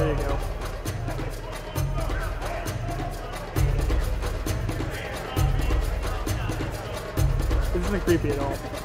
There you go. This isn't creepy at all.